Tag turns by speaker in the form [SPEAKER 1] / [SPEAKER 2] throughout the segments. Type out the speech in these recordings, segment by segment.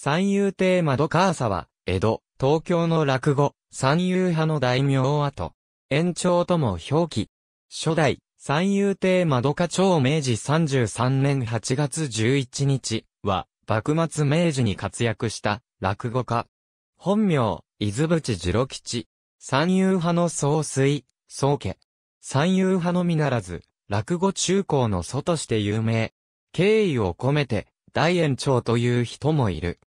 [SPEAKER 1] 三遊亭窓川朝は、江戸、東京の落語、三遊派の大名跡。延長とも表記。初代、三遊亭窓川町明治33年8月11日は、幕末明治に活躍した落語家。本名、伊豆淵次郎吉。三遊派の総帥、宗家。三遊派のみならず、落語中高の祖として有名。敬意を込めて、大延長という人もいる。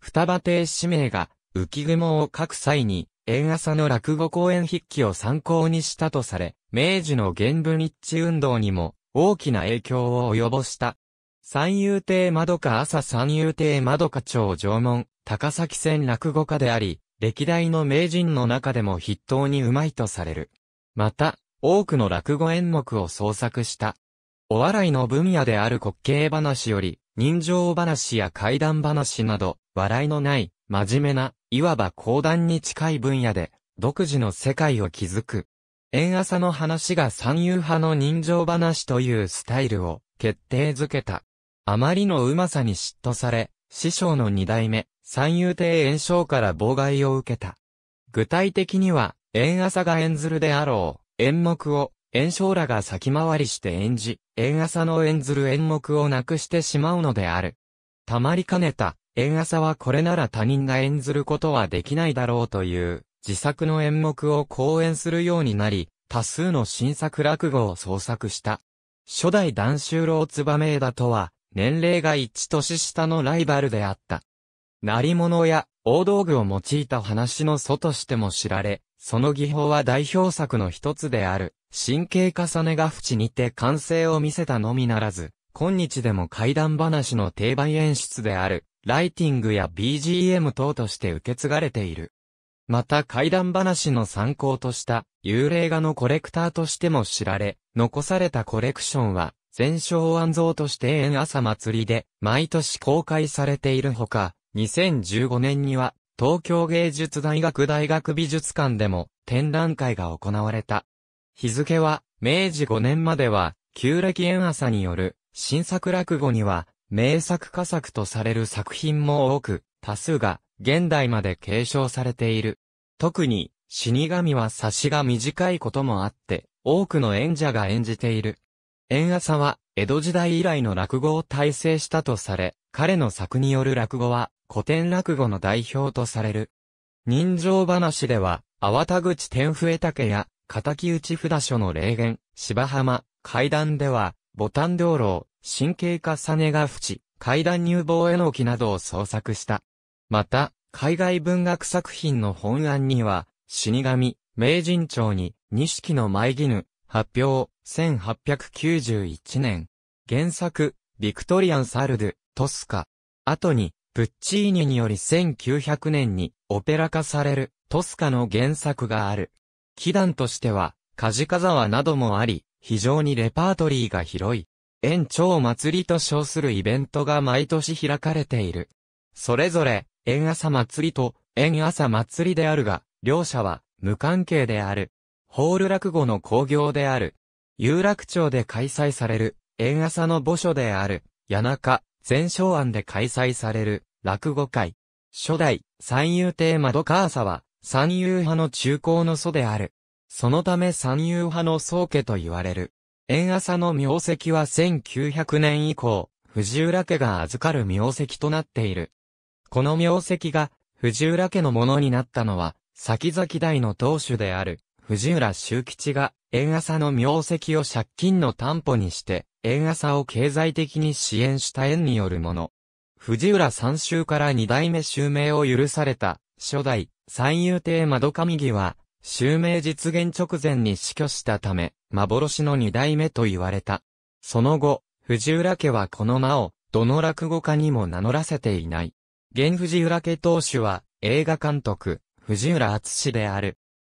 [SPEAKER 1] 双葉亭使命が浮雲を書く際に、縁朝の落語公演筆記を参考にしたとされ、明治の原文一致運動にも大きな影響を及ぼした。三遊亭窓か朝三遊亭窓か町縄文、高崎線落語家であり、歴代の名人の中でも筆頭にうまいとされる。また、多くの落語演目を創作した。お笑いの分野である滑稽話より、人情話や怪談話など、笑いのない、真面目な、いわば講談に近い分野で、独自の世界を築く。縁朝の話が三遊派の人情話というスタイルを決定づけた。あまりのうまさに嫉妬され、師匠の二代目、三遊亭演唱から妨害を受けた。具体的には、縁朝が演ずるであろう、演目を演唱らが先回りして演じ、縁朝の演ずる演目をなくしてしまうのである。たまりかねた、縁朝はこれなら他人が演ずることはできないだろうという、自作の演目を講演するようになり、多数の新作落語を創作した。初代男衆郎燕枝とは、年齢が一年下のライバルであった。鳴り物や大道具を用いた話の祖としても知られ、その技法は代表作の一つである、神経重ねが縁にて完成を見せたのみならず、今日でも怪談話の定番演出である、ライティングや BGM 等として受け継がれている。また怪談話の参考とした幽霊画のコレクターとしても知られ、残されたコレクションは、全昭安像として縁朝祭りで毎年公開されているほか、2015年には東京芸術大学大学美術館でも展覧会が行われた。日付は明治5年までは旧暦縁朝による新作落語には名作佳作とされる作品も多く多数が現代まで継承されている。特に死神は差しが短いこともあって多くの演者が演じている。縁朝は江戸時代以来の落語を体制したとされ、彼の作による落語は古典落語の代表とされる。人情話では、粟田口天笛竹や、敵討ち札所の霊言、芝浜、階段では、ボタン道路、神経重ねが淵、階段入房への木などを創作した。また、海外文学作品の本案には、死神、名人帳に、錦の舞絹、発表、1891年。原作、ビクトリアン・サルドゥ、トスカ。後に、プッチーニにより1900年にオペラ化されるトスカの原作がある。祈願としては、カジカザワなどもあり、非常にレパートリーが広い。園長祭りと称するイベントが毎年開かれている。それぞれ、縁朝祭りと縁朝祭りであるが、両者は無関係である。ホール落語の興行である。有楽町で開催される、縁朝の墓所である、谷中、全昭庵で開催される、落語会。初代、三遊亭窓川朝は、三遊派の中高の祖である。そのため三遊派の宗家と言われる。縁朝の名跡は1900年以降、藤浦家が預かる名跡となっている。この名跡が、藤浦家のものになったのは、先々代の当主である、藤浦修吉が、縁朝の名跡を借金の担保にして、縁朝を経済的に支援した縁によるもの。藤浦三州から二代目襲名を許された、初代、三遊亭窓上木は、襲名実現直前に死去したため、幻の二代目と言われた。その後、藤浦家はこの名を、どの落語家にも名乗らせていない。現藤浦家当主は、映画監督、藤浦厚である。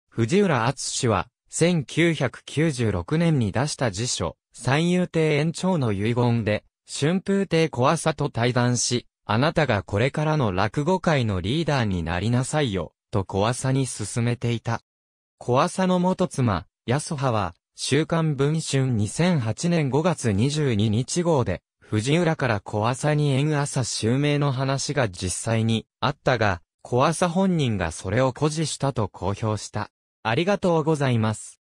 [SPEAKER 1] 藤浦厚は、1996年に出した辞書、三遊亭延長の遺言で、春風亭小朝と対談し、あなたがこれからの落語界のリーダーになりなさいよ、と小朝に勧めていた。小朝の元妻、安葉は、週刊文春2008年5月22日号で、藤浦から小朝に縁朝襲名の話が実際にあったが、小朝本人がそれを誇示したと公表した。ありがとうございます。